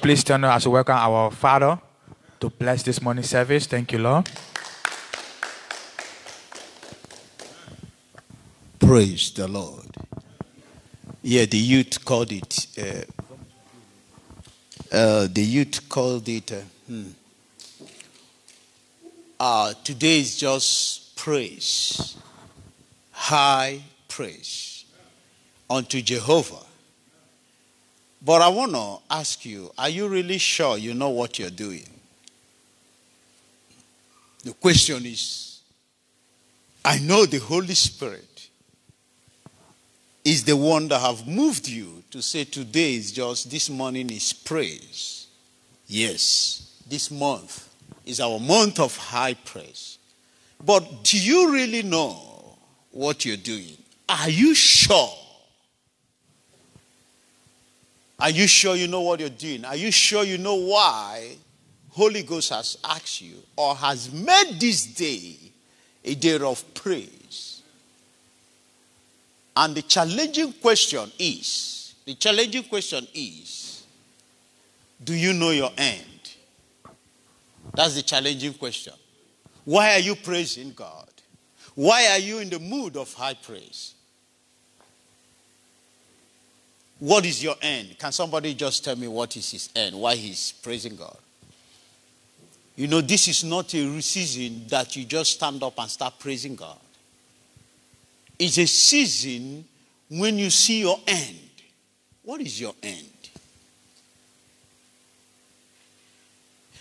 Please turn as we welcome our Father to bless this morning service. Thank you, Lord. Praise the Lord. Yeah, the youth called it. Uh, uh, the youth called it. Uh, hmm. uh, today is just praise, high praise unto Jehovah. But I want to ask you are you really sure you know what you're doing? The question is I know the Holy Spirit is the one that have moved you to say today is just this morning is praise. Yes, this month is our month of high praise. But do you really know what you're doing? Are you sure? Are you sure you know what you're doing? Are you sure you know why Holy Ghost has asked you or has made this day a day of praise? And the challenging question is the challenging question is do you know your end? That's the challenging question. Why are you praising God? Why are you in the mood of high praise? What is your end? Can somebody just tell me what is his end? Why he's praising God? You know, this is not a season that you just stand up and start praising God. It's a season when you see your end. What is your end?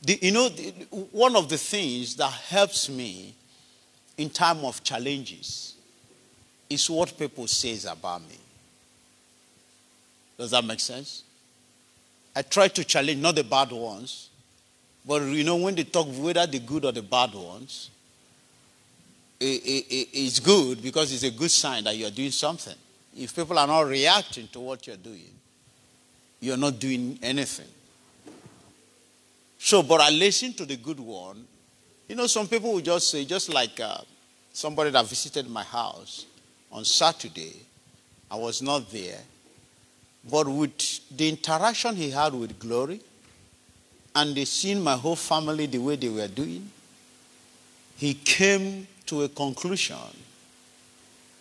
The, you know, the, one of the things that helps me in time of challenges is what people says about me. Does that make sense? I try to challenge not the bad ones, but you know when they talk whether the good or the bad ones, it, it, it's good because it's a good sign that you're doing something. If people are not reacting to what you're doing, you're not doing anything. So, but I listen to the good one. You know, some people will just say, just like uh, somebody that visited my house on Saturday, I was not there. But with the interaction he had with Glory, and they seen my whole family the way they were doing, he came to a conclusion.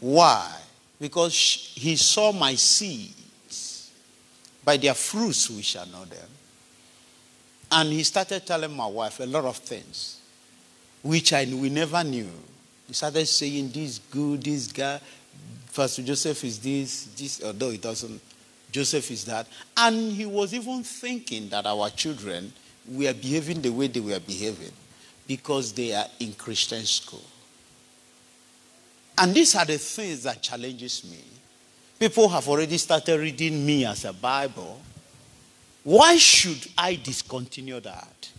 Why? Because he saw my seeds. By their fruits we shall know them. And he started telling my wife a lot of things, which I we never knew. He started saying, This good, this guy, Pastor Joseph is this, this, although he doesn't, Joseph is that. And he was even thinking that our children were behaving the way they were behaving because they are in Christian school. And these are the things that challenges me. People have already started reading me as a Bible. Why should I discontinue that?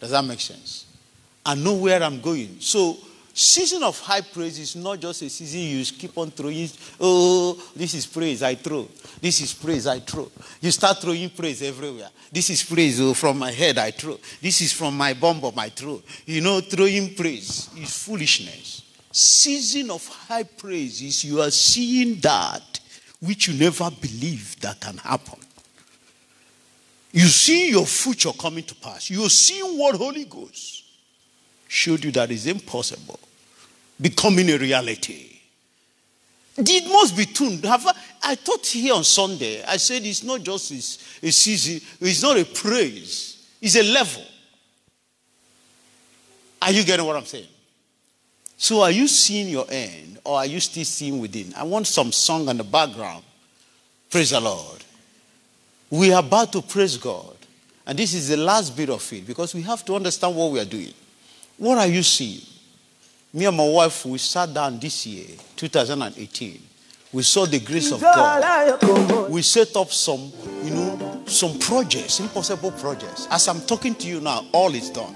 Does that make sense? I know where I'm going. So, season of high praise is not just a season you keep on throwing, oh, this is praise, I throw. This is praise, I throw. You start throwing praise everywhere. This is praise oh, from my head, I throw. This is from my bum of my throat. You know, throwing praise is foolishness season of high praise is you are seeing that which you never believed that can happen. You see your future coming to pass. You're seeing what Holy Ghost showed you that is impossible becoming a reality. It must be tuned. I thought here on Sunday, I said it's not just a a season, it's not a praise, it's a level. Are you getting what I'm saying? So are you seeing your end or are you still seeing within? I want some song in the background. Praise the Lord. We are about to praise God. And this is the last bit of it because we have to understand what we are doing. What are you seeing? Me and my wife, we sat down this year, 2018. We saw the grace of God. We set up some, you know, some projects, impossible projects. As I'm talking to you now, all is done.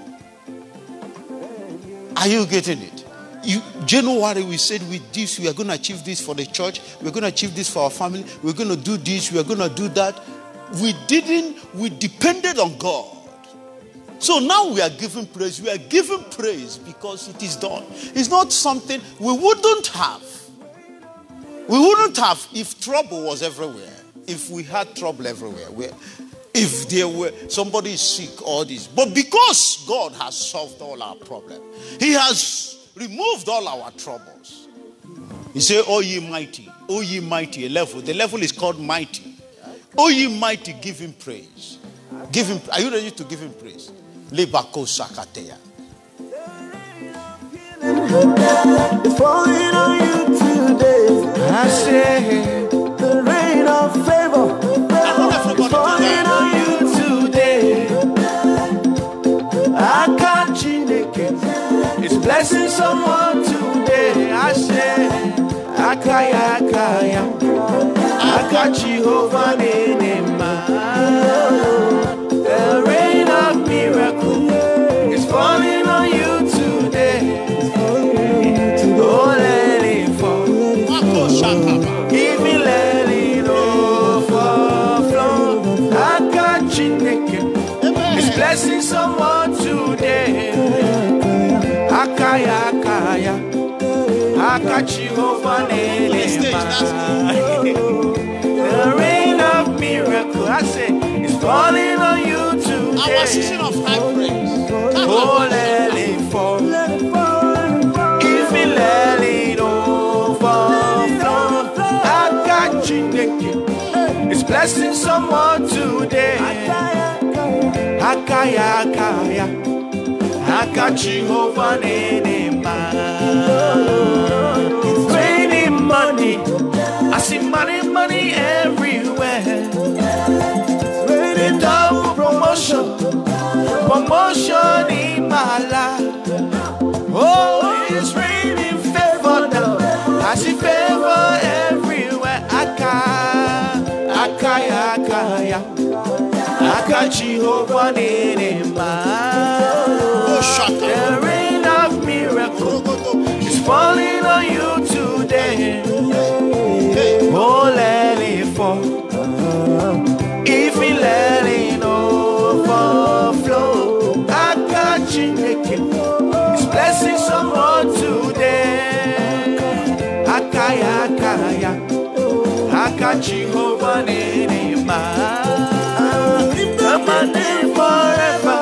Are you getting it? you, January, we said with this, we are going to achieve this for the church. We're going to achieve this for our family. We're going to do this. We're going to do that. We didn't, we depended on God. So now we are giving praise. We are giving praise because it is done. It's not something we wouldn't have. We wouldn't have if trouble was everywhere. If we had trouble everywhere. if there were somebody sick, all this. But because God has solved all our problems, He has removed all our troubles. He said, Oh ye mighty, oh ye mighty, a level. The level is called mighty. Oh ye mighty, give him praise. Give him are you ready to give him praise? Lebako Sakateya. falling on you today. I say, The rain of favor I falling on you today. Aka Chineke is blessing someone today. I say, Akaya Akaya, Aka Jehovah Nenema. Aka Jehovah Nelema. The rain of miracle, I say, is falling on you Our today. season of high praise. Come Oh, let it fall. If me let it overflow, I got. It's blessing someone today. Akaya, akaya. It's raining money. I see money, money everywhere. Raining double promotion promotion in my life. Oh, it's raining favor. I see favor everywhere. Aka Jehovah Nenema. Oh. The rain of miracle oh, oh, oh. is falling on you today. Oh, let it fall. If we let it overflow, I got Chineke. It's blessing someone today. Akaya, akaya, aka Jehovah Nenema. Name forever.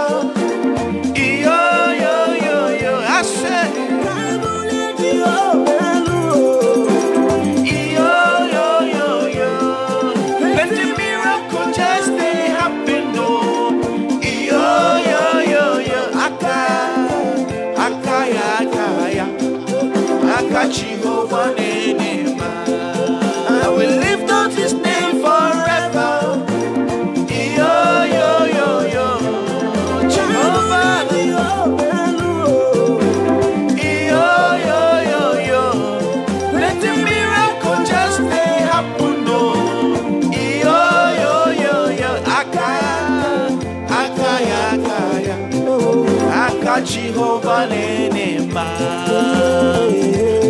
Aka Jehovah Nenema.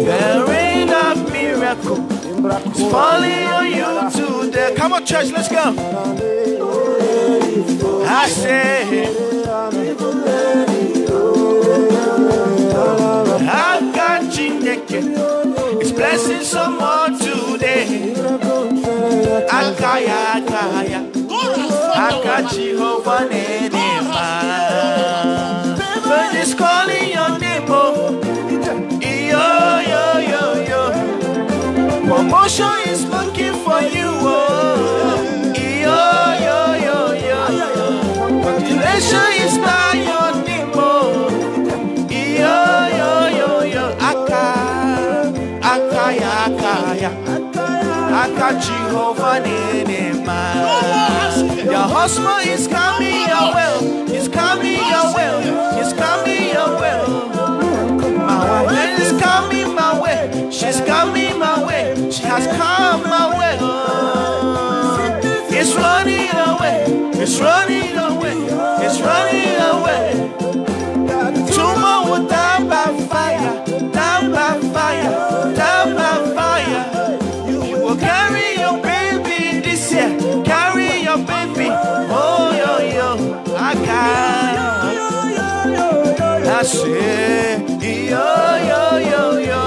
The rain of miracle is falling on you today. Come on, church, let's go. I say. Aka Chineke is blessing someone today. Akaya, akaya, aka. Jehovah Nenema. God is calling your name, oh. Yo, yo, yo, yo. Promotion is looking for you, oh. Yo, yo, yo, yo. Congratulations is by your name, oh. Yo, yo, yo, yo. Aka, aka, ya, aka, Jehovah Nenema. Your husband is coming your way. He's coming your way. He's coming your way. My wife is coming my way. She's coming my way. She has come my way. It's running away. It's running away. It's running I yo, yo, yo, yo.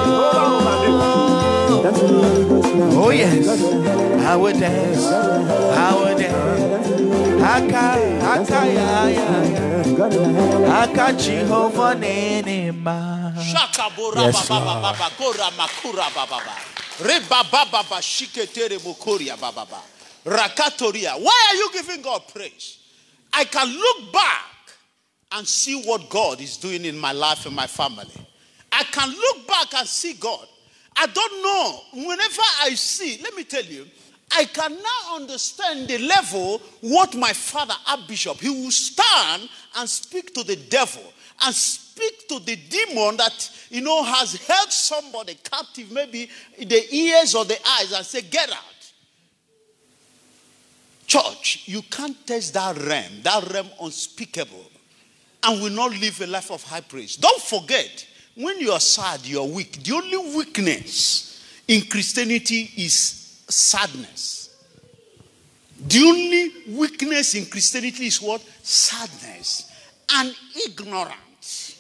Oh, yes. I would dance. I would dance. Aka, aka, ya, ya, ya. Aka Jehovah Nenema. Shakabora Yes, baba Lord. baba baba kora makura baba baba. Reba baba baba shiketere mokoria baba baba. Rakatoria. Why are you giving God praise? I can look back and see what God is doing in my life and my family. I can look back and see God. I don't know. Whenever I see, let me tell you, I can now understand the level what my father, Archbishop, he will stand and speak to the devil and speak to the demon that you know has held somebody captive, maybe in the ears or the eyes, and say, Get out. Church, you can't test that realm, that realm unspeakable, and will not live a life of high praise. Don't forget, when you are sad, you are weak. The only weakness in Christianity is sadness. The only weakness in Christianity is what? Sadness and ignorance.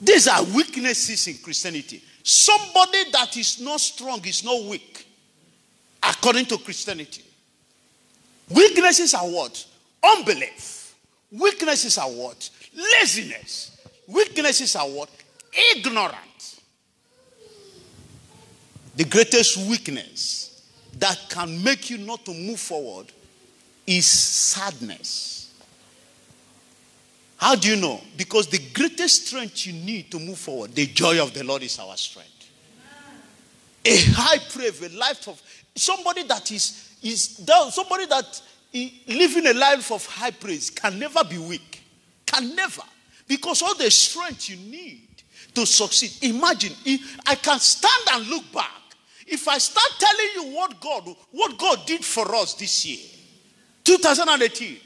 These are weaknesses in Christianity. Somebody that is not strong is not weak, according to Christianity. Weaknesses are what? Unbelief. Weaknesses are what? Laziness. Weaknesses are what? Ignorance. The greatest weakness that can make you not to move forward is sadness. How do you know? Because the greatest strength you need to move forward, the joy of the Lord is our strength. A high praise, a life of somebody that is is down, somebody that living a life of high praise can never be weak. Can never. Because all the strength you need to succeed. Imagine if I can stand and look back. If I start telling you what God what God did for us this year, 2018.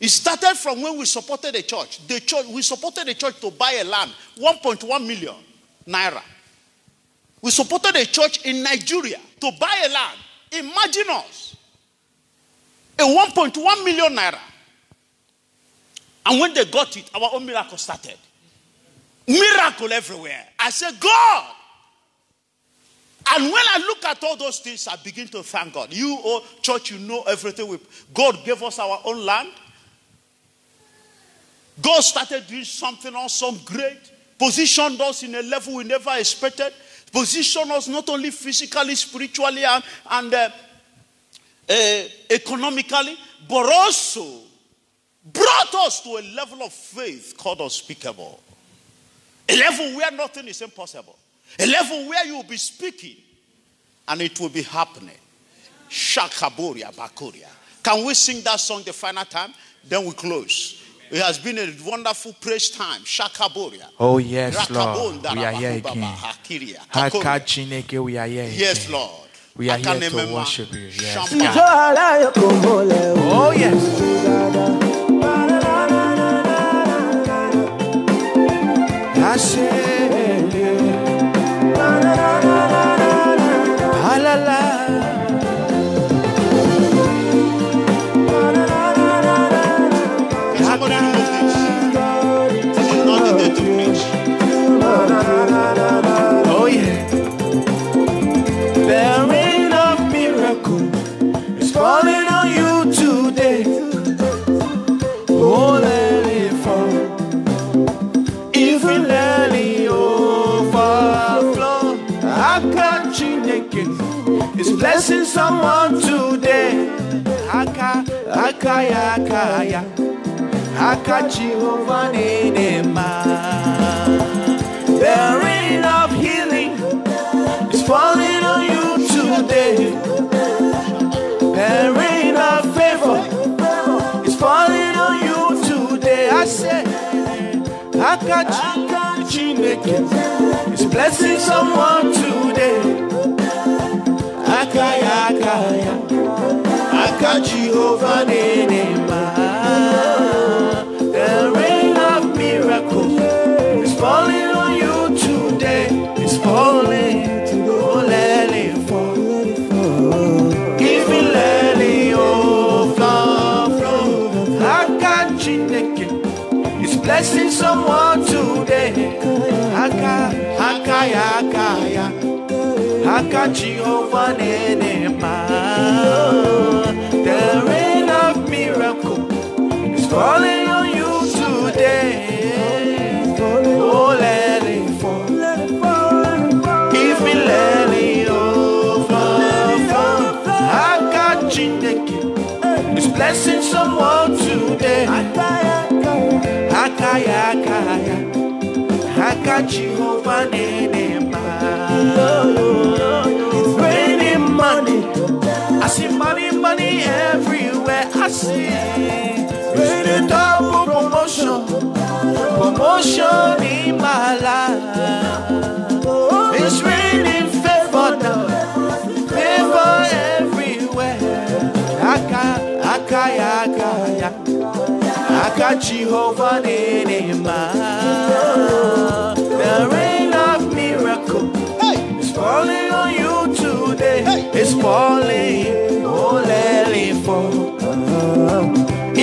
It started from when we supported the church. The church we supported the church to buy a land, 1.1 million naira. We supported a church in Nigeria to buy a land. Imagine us. A 1.1 million naira. And when they got it, our own miracle started. Miracle everywhere. I said, God. And when I look at all those things, I begin to thank God. You, oh church, you know everything. We, God gave us our own land. God started doing something awesome, great. Positioned us in a level we never expected. Positioned us not only physically, spiritually, and, and uh, uh, economically, but also brought us to a level of faith called unspeakable. A level where nothing is impossible. A level where you will be speaking and it will be happening. Shakaboria Bakoria. Can we sing that song the final time? Then we close. It has been a wonderful praise time. Shakaboria. Oh, yes, Lord. We are here again. Hakiria, Haka Hakoria. Chineke, we are here. Yes. Lord. We are here to worship you. Yes, Shamba. God. Oh, yes. Someone today. Aka, aka, ya, aka, ya. Aka Jehovah Nenema. The rain of healing is falling on you today. The rain of favor is falling on you today. I say, Aka Chineke is blessing someone today. Aka Aka Aka Jehovah Nenema. The rain of miracle is falling on you today. It's falling. Oh, let it fall. Give me let it overflow. Aka Chineke is blessing someone today. Aka Aka Aka Aka Jehovah Nenema. The rain of miracle is falling on you today. Oh, let it fall. If it let it overflow, blessing someone today. Jehovah Nenema. It's raining money. I see money, money everywhere. I see raining double promotion, promotion in my life. It's raining favor now, favor everywhere. Aka, aka, aka, aka. Aka Jehovah Nenema. The rain falling on you today. It's falling. Oh, let it fall.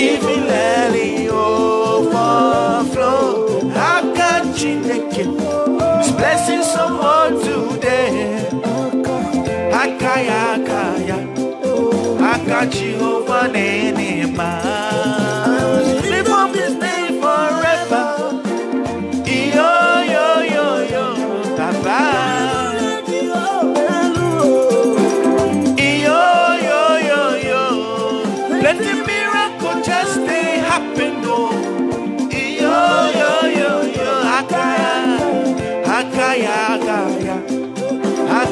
If it let it overflow, Aka Chineke is blessing someone today. Akaya, akaya. Aka Jehovah Nenema. Live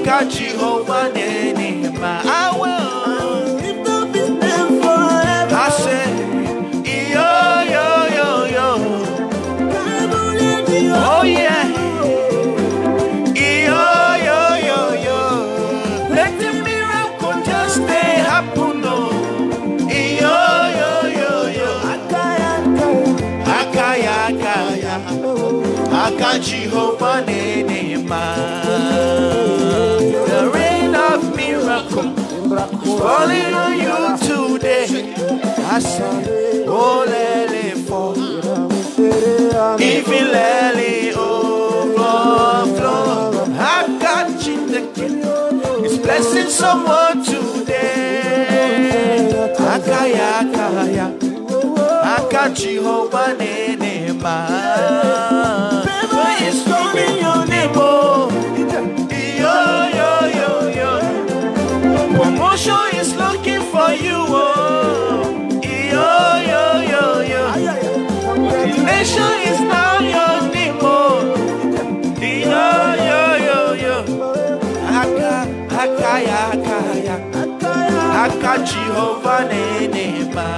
Aka Jehovah Nenema. I will. I say, yo, yo, yo, yo. Oh yeah. Yo, yo, yo, yo. Let the miracle just stay happen, oh. Yo, yo, yo, yo. Akaya, akaya. Aka Jehovah Nenema. Is falling on you today. I say, oh, let it fall. If it let it overflow, I got you the key. It's blessing someone today. Akaya, akaya. Aka Jehovah Nenema. It's calling your name, Promotion is looking for you, oh. Yo, yo, yo, yo. The nation is now your name, oh. Yo, yo, yo, yo. Aka, aka, ya, aka, ya. Aka Jehovah Nenema.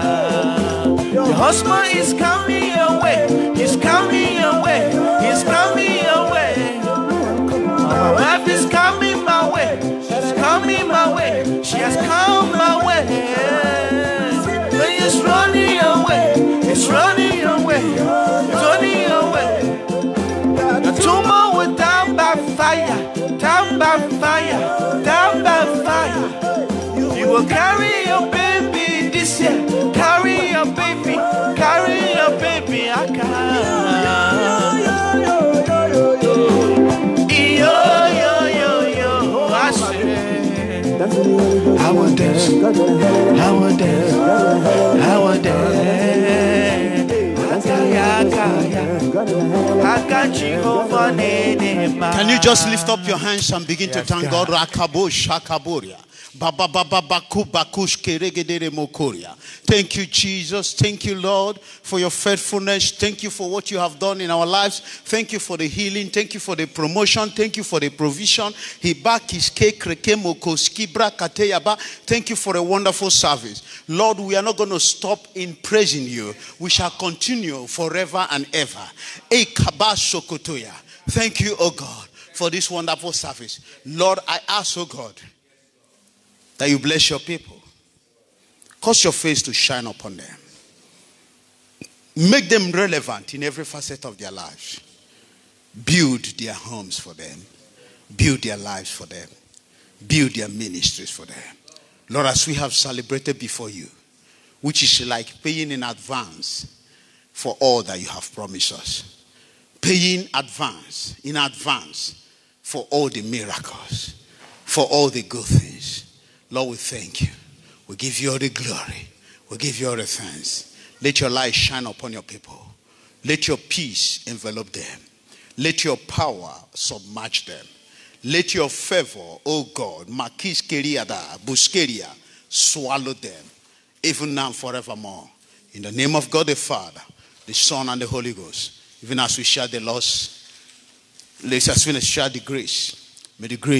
The husband is coming your way. He's coming your way. He's coming your way. My wife is coming my way. She's coming my way. She has come my way. But it's running away. It's running away. It's running away. The tumor will down by fire. Down by fire. Down by fire. You will carry your baby this year. I will dance. I will dance. Akaya, akaya. Aka Jehovah Nenema. Can you just lift up your hands and begin to thank God. God? Rakabo shakaboria. Thank you, Jesus. Thank you, Lord, for your faithfulness. Thank you for what you have done in our lives. Thank you for the healing. Thank you for the promotion. Thank you for the provision. Thank you for a wonderful service. Lord, we are not going to stop in praising you. We shall continue forever and ever. Thank you, oh God, for this wonderful service. Lord, I ask, oh God, that you bless your people. Cause your face to shine upon them. Make them relevant in every facet of their lives. Build their homes for them. Build their lives for them. Build their ministries for them. Lord, as we have celebrated before you, which is like paying in advance for all that you have promised us. Paying advance, in advance, for all the miracles, for all the good things. Lord, we thank you. We give you all the glory. We give you all the thanks. Let your light shine upon your people. Let your peace envelop them. Let your power submerge them. Let your favor, O God, Makis Keriada, Buskeria, swallow them, even now and forevermore. In the name of God the Father, the Son, and the Holy Ghost, even as we share the loss, let's as we share the grace, may the grace